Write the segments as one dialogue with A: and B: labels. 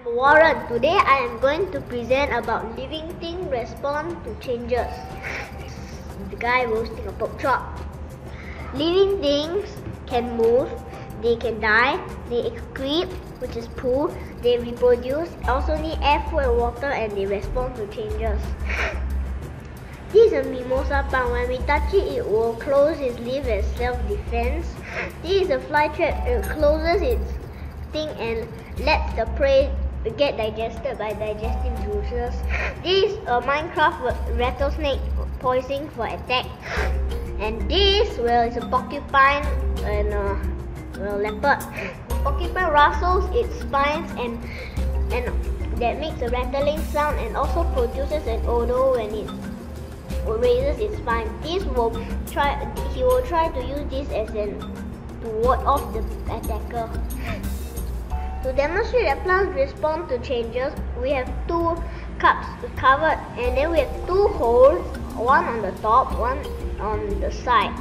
A: I'm Warren. Today I am going to present about living things respond to changes. The guy roasting a pork chop. Living things can move, they can die, they excrete, which is poo, they reproduce, also need air, food and water and they respond to changes. This is a mimosa plant. When we touch it, it will close its leaf as self-defense. This is a fly trap. It closes its thing and lets the prey get digested by digestive juices. This is a Minecraft rattlesnake poising for attack. And this, well, is a porcupine and a well, leopard. Porcupine rustles its spines and and that makes a rattling sound and also produces an odor when it raises its spine. This will try. He will try to use this as an to ward off the attacker. To demonstrate that plants respond to changes, we have two cups covered and then we have two holes, one on the top, one on the side.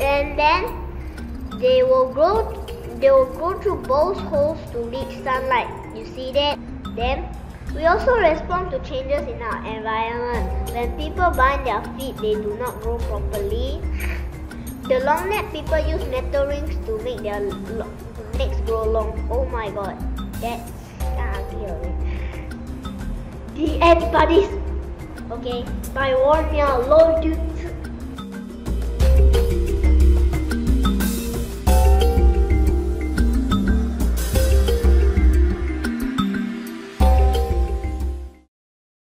A: And then they will grow they will go through both holes to reach sunlight. You see that? Then we also respond to changes in our environment. When people bind their feet, they do not grow properly. The long neck people use metal rings to make their necks grow long. Oh my god, that's ah, ugly. The end, buddies. Okay, bye, warn ya, low dudes.